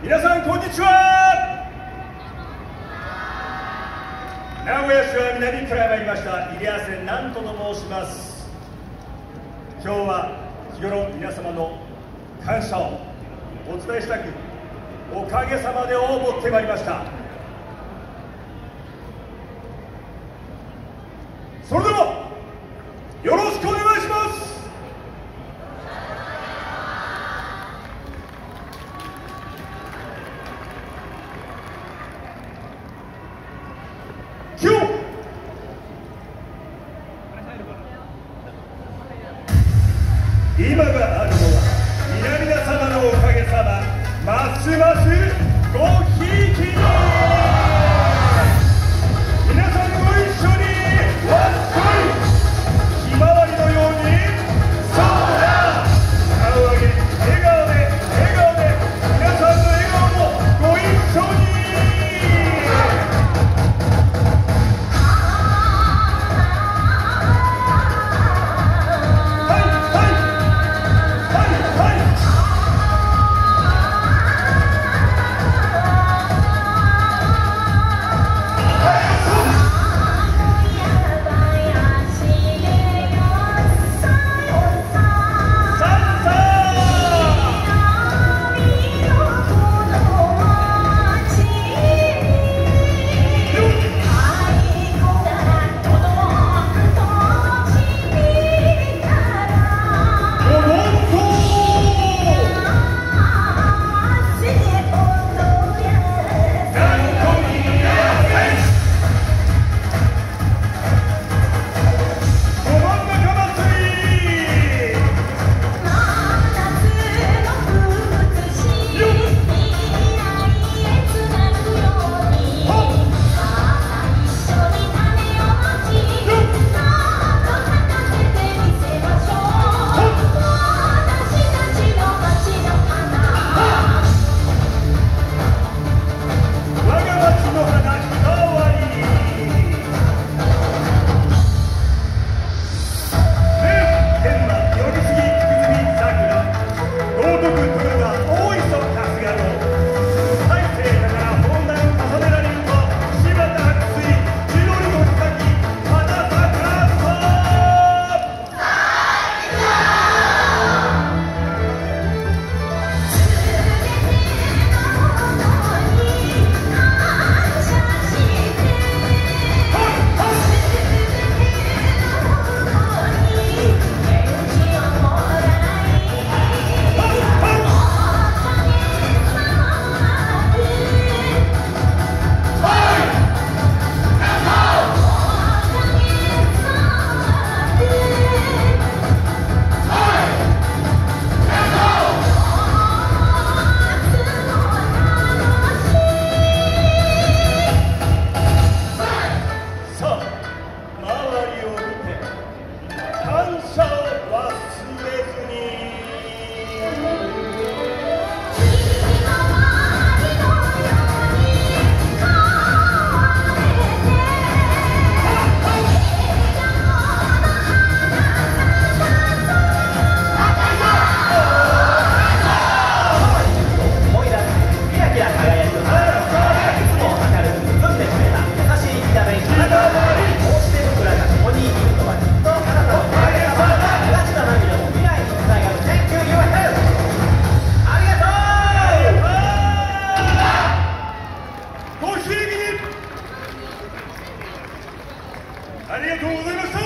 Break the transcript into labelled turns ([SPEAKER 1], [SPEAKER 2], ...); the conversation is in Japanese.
[SPEAKER 1] 皆さんこんにちは。名古屋市は南から参りました。入谷線なんとと申します。今日は日頃皆様の感謝をお伝えしたくおかげさまでを持ってまいりました。今が de